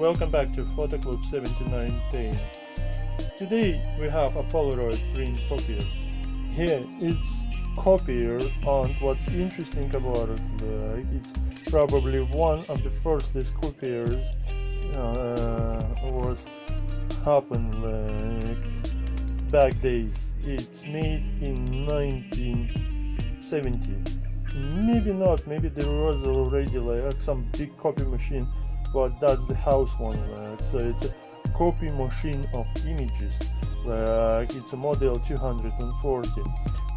welcome back to Photo Club 7910. Today we have a Polaroid print copier. Here it's copier and what's interesting about it, like, it's probably one of the first these copiers uh, was happened like back days. It's made in 1970 maybe not maybe there was already like some big copy machine but that's the house one so it's a copy machine of images. Like it's a model 240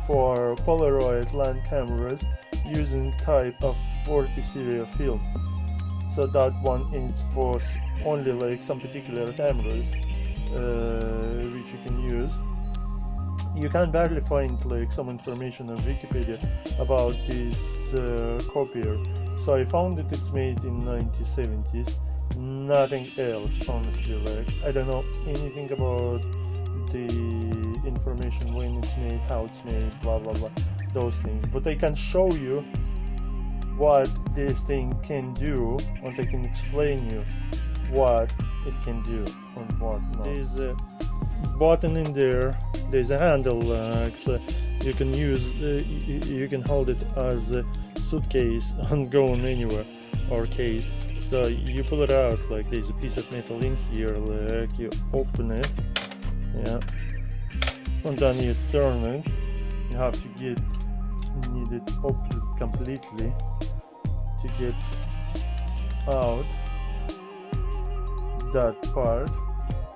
for polaroid land cameras using type of 40 serial film. So that one is for only like some particular cameras uh, which you can use. You can barely find like some information on Wikipedia about this uh, copier. So I found that it's made in 1970s. Nothing else, honestly. Like I don't know anything about the information when it's made, how it's made, blah blah blah, those things. But I can show you what this thing can do, and I can explain you what it can do and what not. There's a button in there there's a handle uh, so you can use uh, you can hold it as a suitcase and going anywhere or case. So you pull it out like there's a piece of metal in here like you open it. Yeah. And then you turn it. You have to get need it open completely to get out that part.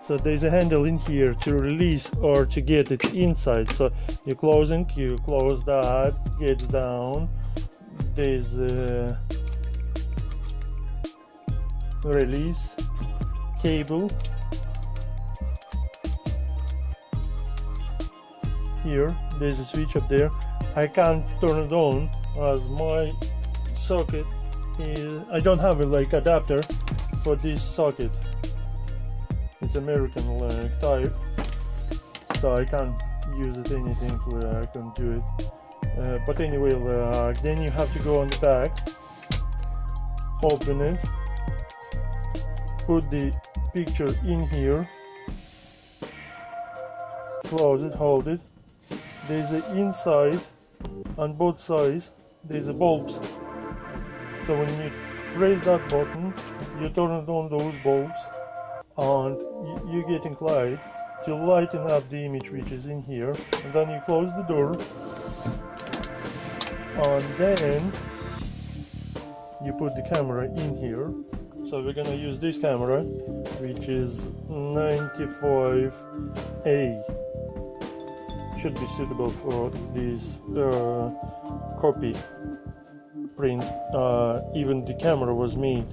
So there's a handle in here to release or to get it inside. So you closing you close that gets down there's a release cable here. There's a switch up there. I can't turn it on as my socket is I don't have a like adapter for this socket. It's American like type. So I can't use it anything for I can do it uh, but anyway uh, then you have to go on the back open it put the picture in here close it hold it. There's an inside on both sides there's a bulbs so when you press that button you turn on those bulbs and you're getting light to lighten up the image which is in here. And then you close the door and then you put the camera in here. So we're gonna use this camera which is 95A should be suitable for this uh, copy print. Uh, even the camera was made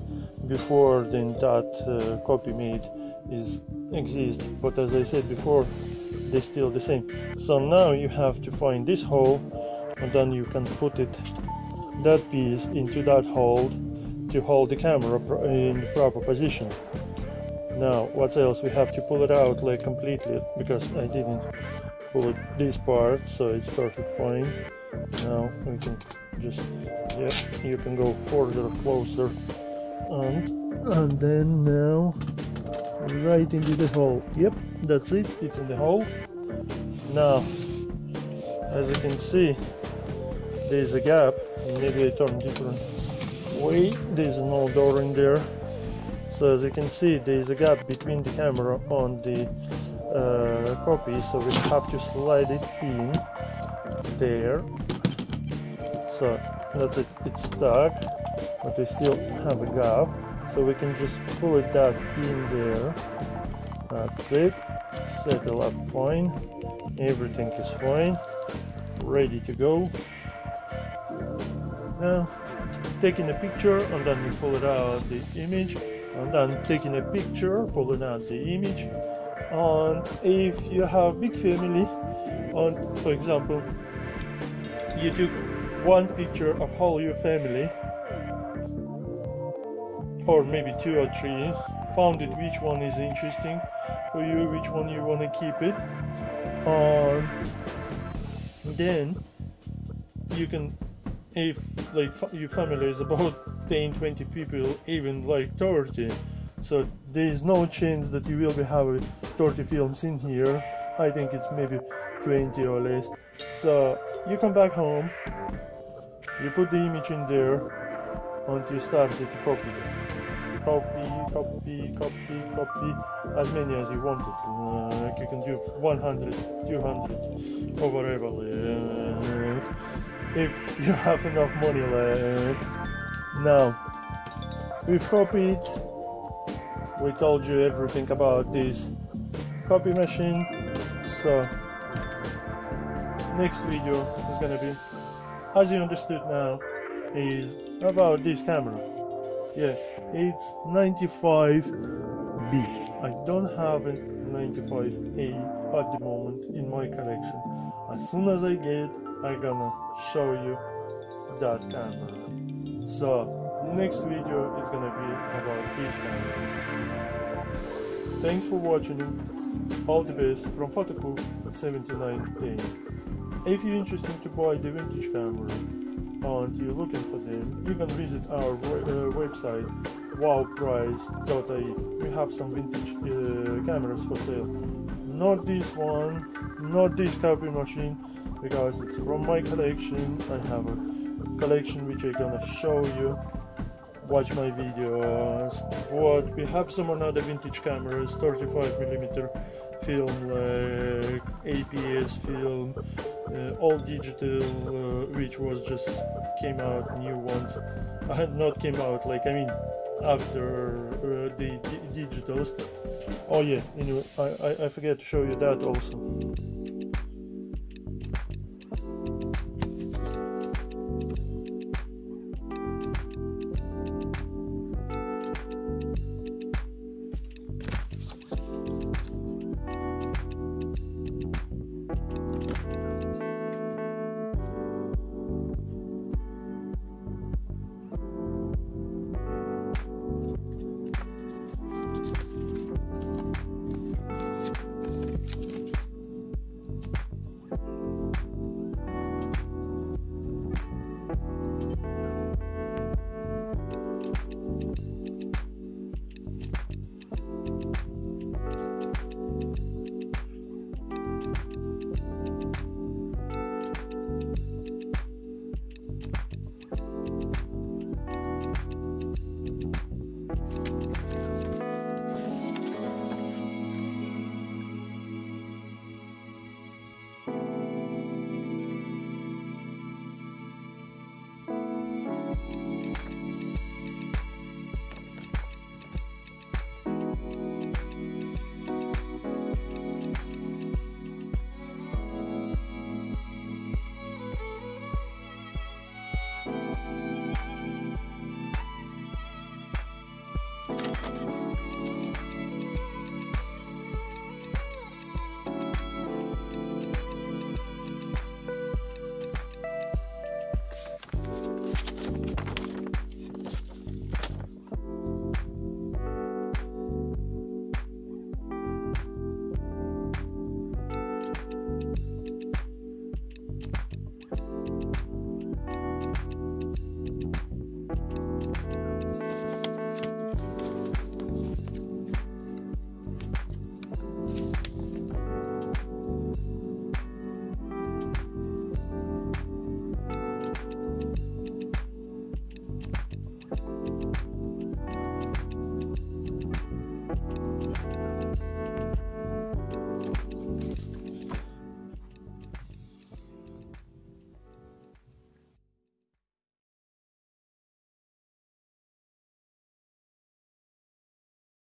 before then that uh, copy made is exist. But as I said before they're still the same. So now you have to find this hole and then you can put it that piece into that hole to hold the camera in the proper position. Now what else? We have to pull it out like completely because I didn't pull it this part so it's perfect fine now we can just yeah you can go further closer and and then now right into the hole. Yep that's it. It's in the hole. Now as you can see there's a gap and maybe I turn different way. There's no door in there. So as you can see there's a gap between the camera and the uh, copy. So we have to slide it in there. So that's it. It's stuck but we still have a gap. So we can just pull it that in there. That's it. Settle up fine. Everything is fine. Ready to go now taking a picture and then you pull it out the image and then taking a picture pulling out the image. And if you have big family and for example you took one picture of whole your family or maybe two or three found it which one is interesting for you which one you want to keep it and then you can if like your family is about 10 20 people even like 30 so there is no chance that you will be having 30 films in here. I think it's maybe 20 or less. So you come back home. You put the image in there and you start to copy. It copy copy copy copy as many as you wanted. Uh, you can do 100 200 or whatever uh, if you have enough money like now we've copied we told you everything about this copy machine so next video is gonna be as you understood now is about this camera. Yeah it's 95b i don't have a 95a at the moment in my collection. As soon as i get i'm gonna show you that camera. So next video is gonna be about this camera. Thanks for watching. All the best from Photo Club 7910 if you're interested to buy the vintage camera and you're looking for them you can visit our uh, website wowprice.ie we have some vintage uh, cameras for sale. Not this one not this copy machine because it's from my collection. I have a collection which I'm gonna show you. Watch my videos. What we have some another vintage cameras 35 millimeter film like APS film uh, all digital uh, which was just came out new ones. Uh, not came out like I mean after uh, the digitals. Oh yeah anyway I, I, I forget to show you that also